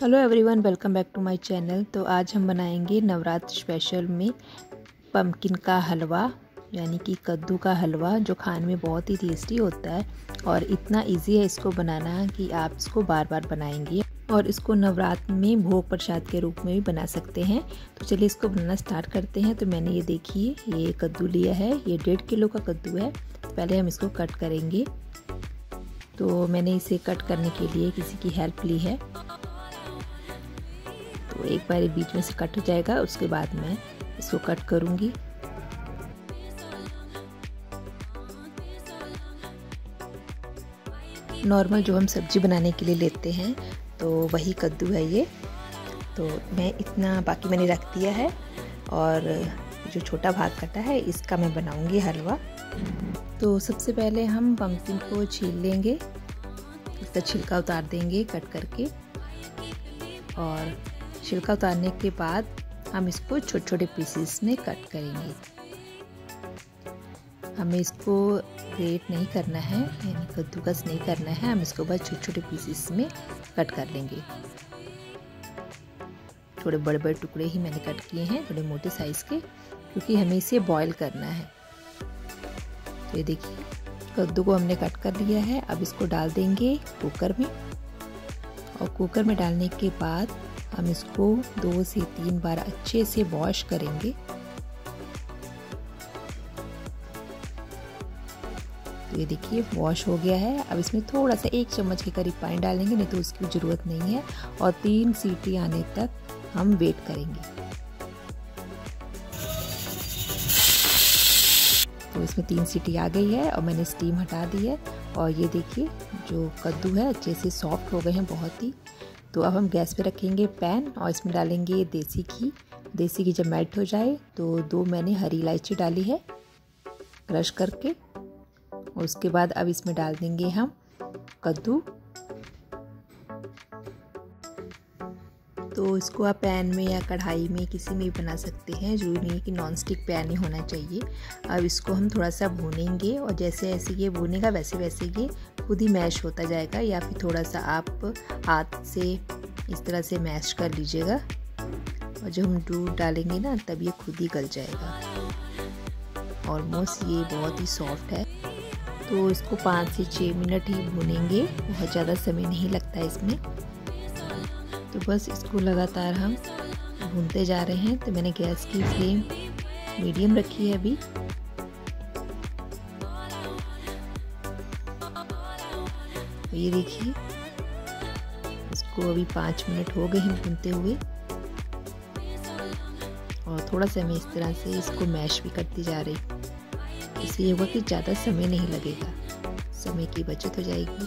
Hello everyone welcome back to my channel तो आज हम बनाएँगे नवरात्र स्पेशल में पम्पकिन का हलवा, यानी कि कद्दू का हलवा, जो खाने में बहुत ही टेस्टी होता है। और इतना इजी है इसको बनाना कि आप इसको बार बार बनाएँगे और इसको नवरात्र में भोग प्रसाद के रूप में भी बना सकते हैं। तो चलिए इसको बनाना स्टार्ट करते हैं। तो मैंने ये देखिए, ये कद्दू लिया है। ये डेढ़ किलो का कद्दू है। पहले हम इसको कट करेंगे। तो मैंने इसे कट करने के लिए किसी की हेल्प ली है। तो एक बार बीच में से कट हो जाएगा, उसके बाद मैं इसको कट करूँगी। नॉर्मल जो हम सब्ज़ी बनाने के लिए लेते हैं तो वही कद्दू है ये। तो मैं इतना बाकी मैंने रख दिया है, और जो छोटा भाग कटा है, इसका मैं बनाऊँगी हलवा। तो सबसे पहले हम पम्पकिन को छील लेंगे इसका छिलका उतार देंगे कट करके। और छिलका उतारने के बाद हम इसको छोटे छोटे पीसेस में कट करेंगे। हमें इसको ग्रेट नहीं करना है, यानी कद्दूकस नहीं करना है, हम इसको बस छोटे छोटे पीसेस में कट कर लेंगे। थोड़े बड़े बड़े टुकड़े ही मैंने कट किए हैं, थोड़े मोटे साइज़ के, क्योंकि हमें इसे बॉईल करना है। तो ये देखिए, कद्दू को हमने कट कर लिया है, अब इसको डाल देंगे कुकर में। और कुकर में डालने के बाद हम इसको दो से तीन बार अच्छे से वॉश करेंगे। तो ये देखिए वॉश हो गया है। अब इसमें थोड़ा सा एक चम्मच के करीब पानी डालेंगे, नहीं तो उसकी ज़रूरत नहीं है और तीन सीटी आने तक हम वेट करेंगे। तो इसमें तीन सीटी आ गई है और मैंने स्टीम हटा दी है। और ये देखिए, जो कद्दू है, अच्छे से सॉफ्ट हो गए हैं बहुत ही। तो अब हम गैस पे रखेंगे पैन और इसमें डालेंगे देसी घी। देसी घी जब मेल्ट हो जाए तो दो मैंने हरी इलायची डाली है, क्रश करके। उसके बाद अब इसमें डाल देंगे हम कद्दू। तो इसको आप पैन में या कढ़ाई में किसी में भी बना सकते हैं। ज़रूरी नहीं है कि नॉन स्टिक पैन ही होना चाहिए। अब इसको हम थोड़ा सा भूनेंगे और जैसे जैसे ये भूनेगा, वैसे वैसे ये खुद ही मैश होता जाएगा या फिर थोड़ा सा आप हाथ से इस तरह से मैश कर लीजिएगा। और जब हम दूध डालेंगे ना, तब ये खुद ही गल जाएगा। ऑलमोस्ट ये बहुत ही सॉफ्ट है। तो इसको पाँच से छः मिनट ही भूनेंगे। बहुत ज़्यादा समय नहीं लगता इसमें। तो बस इसको लगातार हम भूनते जा रहे हैं। तो मैंने गैस की फ्लेम मीडियम रखी है अभी। तो ये देखिए, इसको अभी पाँच मिनट हो गए हैं भूनते हुए। और थोड़ा सा मैं इस तरह से इसको मैश भी करती जा रही इससे ये होगा कि ज़्यादा समय नहीं लगेगा। समय की बचत हो जाएगी।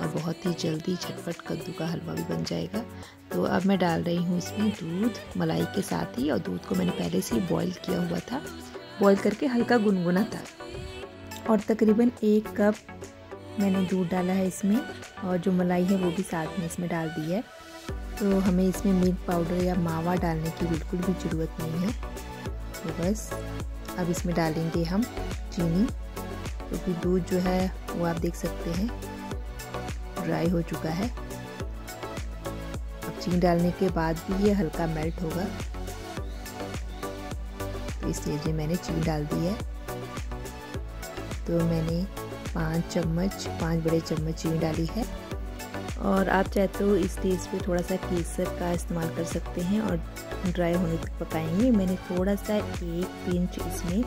और बहुत ही जल्दी झटपट कद्दू का हलवा भी बन जाएगा। तो अब मैं डाल रही हूँ इसमें दूध, मलाई के साथ ही, और दूध को मैंने पहले से ही बॉईल किया हुआ था। बॉईल करके हल्का गुनगुना था। और तकरीबन एक कप मैंने दूध डाला है इसमें, और जो मलाई है वो भी साथ में इसमें डाल दी है। तो हमें इसमें मिल्क पाउडर या मावा डालने की बिल्कुल भी ज़रूरत नहीं है। तो बस, अब इसमें डालेंगे हम चीनी। क्योंकि तो दूध जो है, वो आप देख सकते हैं ड्राई हो चुका है। अब चीनी डालने के बाद भी ये हल्का मेल्ट होगा। इस स्टेज में मैंने चीनी डाल दी है तो मैंने पाँच चम्मच, पाँच बड़े चम्मच चीनी डाली है। और आप चाहे तो इस स्टेज पे थोड़ा सा केसर का इस्तेमाल कर सकते हैं और ड्राई होने तक पकाएँगे। मैंने थोड़ा सा एक पिंच इसमें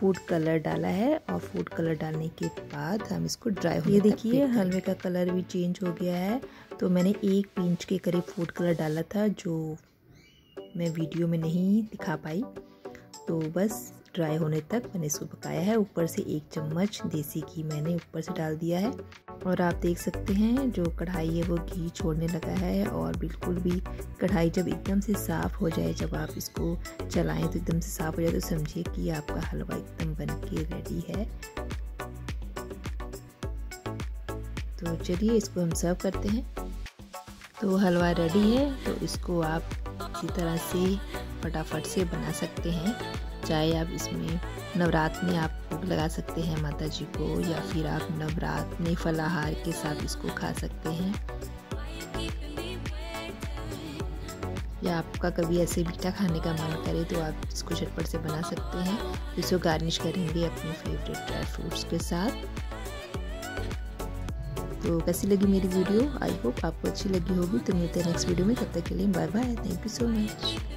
फ़ूड कलर डाला है और फ़ूड कलर डालने के बाद हम इसको ड्राई ये देखिए हलवे का कलर भी चेंज हो गया है। तो मैंने एक पिंच के करीब फ़ूड कलर डाला था जो मैं वीडियो में नहीं दिखा पाई। तो बस ड्राई होने तक मैंने इसको पकाया है। ऊपर से एक चम्मच देसी घी मैंने ऊपर से डाल दिया है। और आप देख सकते हैं, जो कढ़ाई है वो घी छोड़ने लगा है और बिल्कुल भी कढ़ाई जब एकदम से साफ़ हो जाए, जब आप इसको चलाएँ तो एकदम से साफ़ हो जाए तो समझिए कि आपका हलवा एकदम बन के रेडी है। तो चलिए इसको हम सर्व करते हैं। तो हलवा रेडी है तो इसको आप इसी तरह से फटाफट से बना सकते हैं। चाहे आप इसमें नवरात्र में आप भोग लगा सकते हैं माता जी को, या फिर आप नवरात्र में फलाहार के साथ इसको खा सकते हैं। या आपका कभी ऐसे मीठा खाने का मन करे तो आप इसको झटपट से बना सकते हैं। इसको गार्निश करेंगे अपने फेवरेट ड्राई फ्रूट्स के साथ। तो कैसी लगी मेरी वीडियो? आई होप आपको अच्छी लगी होगी। तो मिलते हैं नेक्स्ट वीडियो में। तब तक के लिए bye bye thank you so much